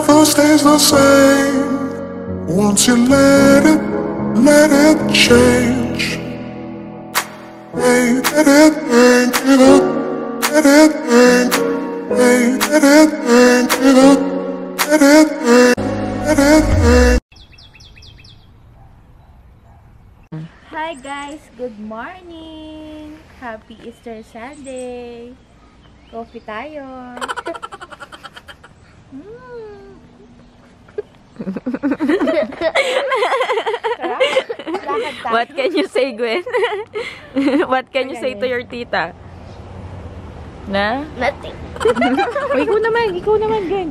never stays the same. Once you let it, let it change. Hey, let it think up, let it think. Hey, let it think think, let it think. Hi guys! Good morning! Happy Easter Sunday! Coffee tayo! What can you say, Gwen? What can you say to your tita? Na? Nothing. O, ikaw naman, ikaw naman, Gwen.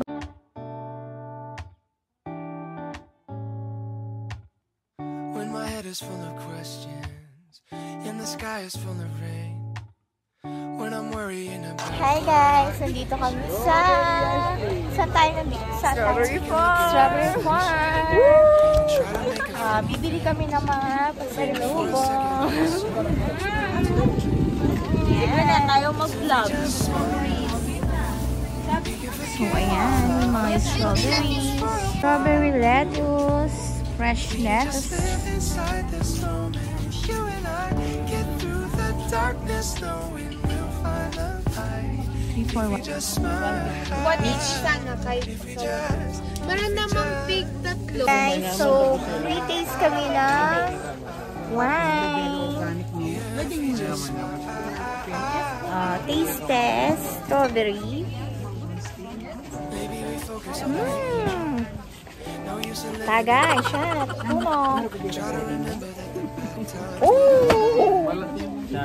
When my head is full of questions and the sky is full of rain. Hi guys! Nandito kami sa... Saan tayo nandito? Sa Strawberry Farm! Strawberry Farm! Ah, bibili kami ng mga pasalubong. Sige na tayo mag-vlog. So, ayan. Yung mga strawberries. Strawberry lettuce. Fresh lettuce. get through the darkness, knowing what? Each sana kahit isa. Meron namang big tatlo. Guys, so, pre-taste kami ng wine. Uh, taste test. Strawberry. Mmm. Tagay, shot.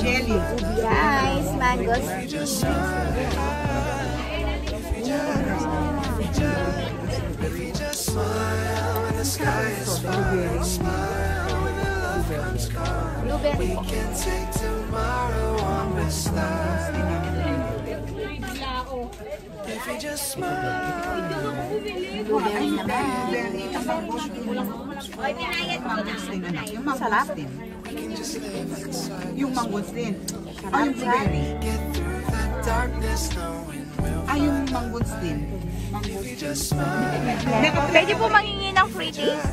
Guys, mangosteen. Blueberry po. Can take tomorrow on with style. If you just smile. Blueberry. Sarap din. Yung. Ah, yung blueberry. Through the darkness, knowing we'll Ah, yung mangosteen. Pwede po mangingi ng free taste.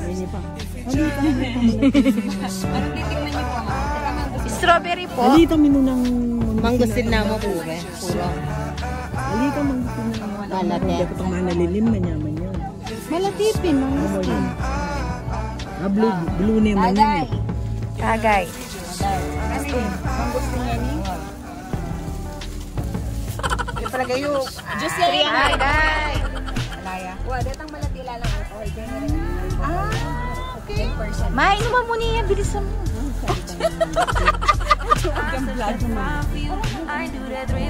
Strawberry po. Halika minunang... Mangustin na mo. Puro. Halika manggutin na. Balat Hindi yan. ako itong manalilim na nyaman yun. Malatipin, mangustin. Ah, blue, blue naman yun eh. Tagay. Yung talaga yung Diyos yan. Tagay. alaya. May, inuman mo niya. Bilisan mo.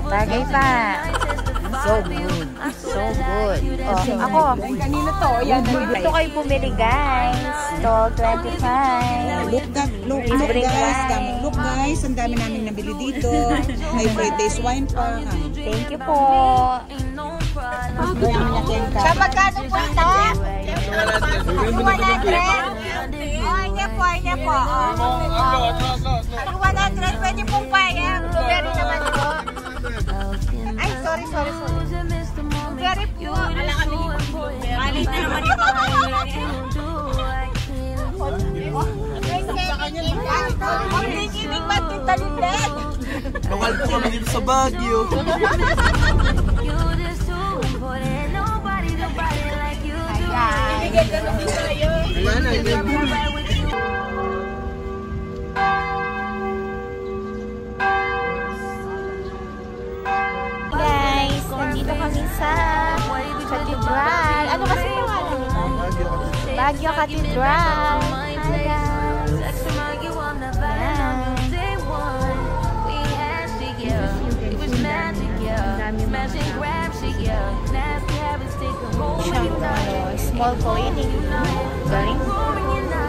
Tagay pa. So good. So good. Oh, ako. Kanina to, yan. Gusto kayo bumili guys. Stall 25. Look, ga- look, look guys, dami, look guys, ang dami namin nabili dito. May taste wine pa. Thank you po. Sa magkano po ito? 100. Oh, niya po, niya po. Pag 100, pwede pong payang. Lokal po kami dito sa Baguio. Wala na, yun. Guys, nandito kami sa Cathedral. Ano kasi pangalan nito? Baguio Cathedral. Hi guys. Siyang ano, small coin. Galing.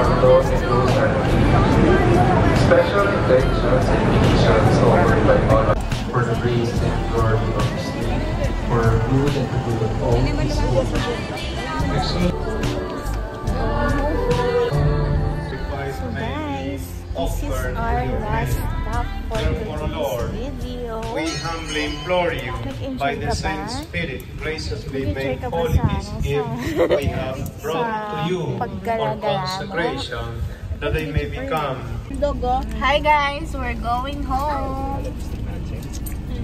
In those are Special intentions and missions offered by all for the grace and glory of His for good and to good of all His this is our last stop for today's video. We humbly implore you, by the same? Spirit, graciously Nag-enjoy make ka ba holy this ano, gift we have brought to you for consecration, that they may become Hi guys, we're going home.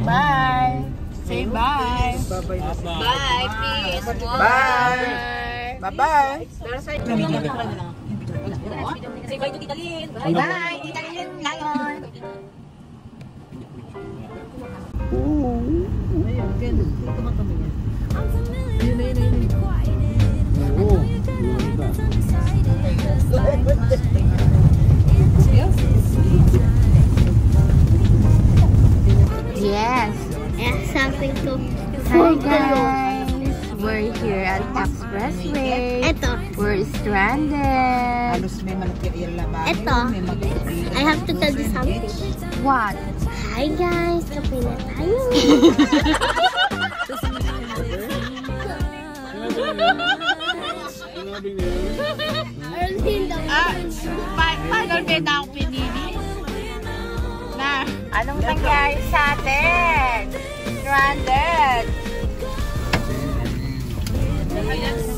Bye. Say bye. Bye, peace. Bye! Bye-bye! Bye, Say bye to Tita Lynn. Bye. Bye, Tita Lynn Lion. Yes. Something to Hi guys. We're here at Expressway. We're stranded. Magkakiril. I have to tell you something. What? Hi guys, kape na tayo. Ah, pa- paano din ako pinili? Na, anong nangyari sa atin? Stranded. Tita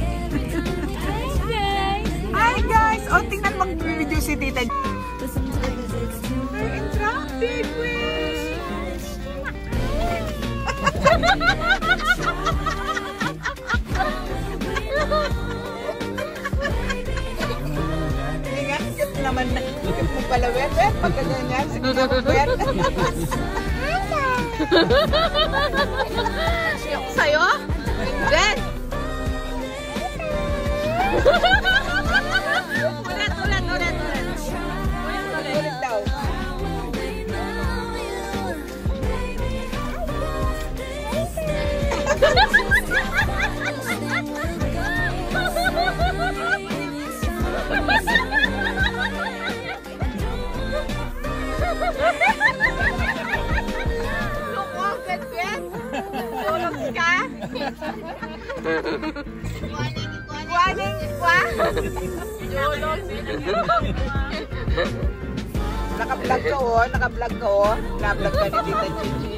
guys! O, tingnan mag-video si Tita. We're in traffic! cute naman na. Cute mo pala, wet, wet. Pagka ganyan, sige na, wet. Sa'yo? Ben! Kuwaning kwa? Tulog. Naka-vlog ka oh, naka-vlog ka oh. Na-vlog ka ni Tita Gigi.